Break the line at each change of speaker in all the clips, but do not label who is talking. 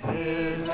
Tis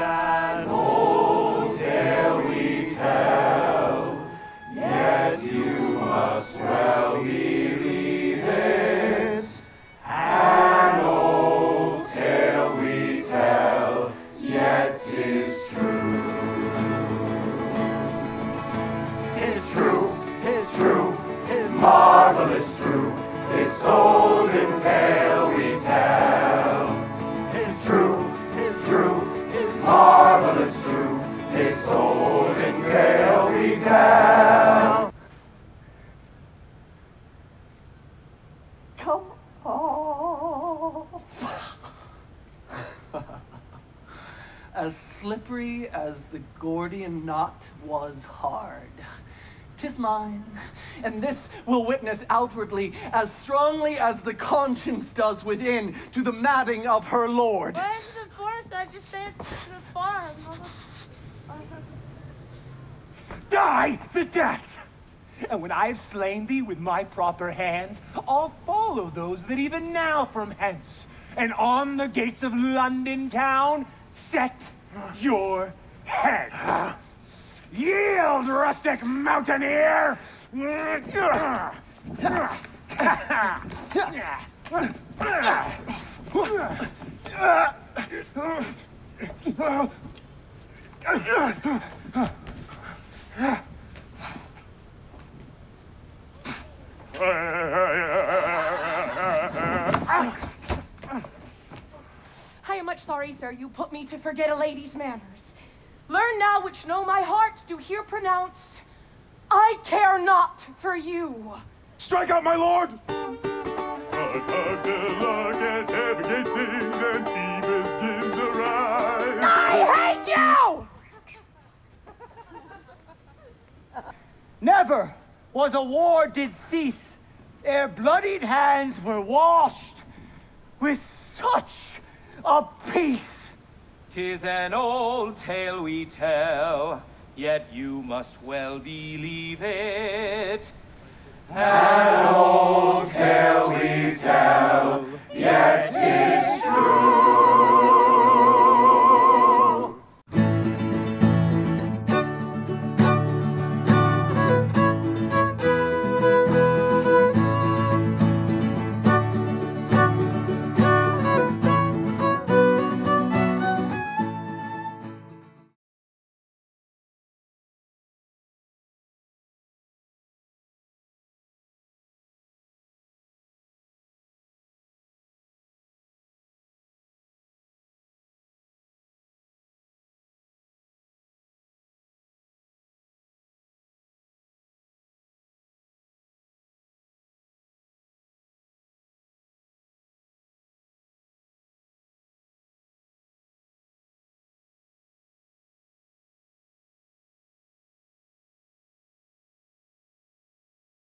Come off.
as slippery as the Gordian knot was hard. Tis mine, and this will witness outwardly as strongly as the conscience does within to the matting of her lord.
Why is it the forest? I just say it's the farm.
Die the death! And when I have slain thee with my proper hands, I'll follow those that even now from hence, and on the gates of London town set your heads. Yield, rustic mountaineer!
much sorry, sir, you put me to forget a lady's manners. Learn now which know my heart, do here pronounce, I care not for you.
Strike out, my lord!
I hate you!
Never was a war did cease ere bloodied hands were washed with such a peace.
Tis an old tale we tell, yet you must well believe it. An old tale we tell, yet.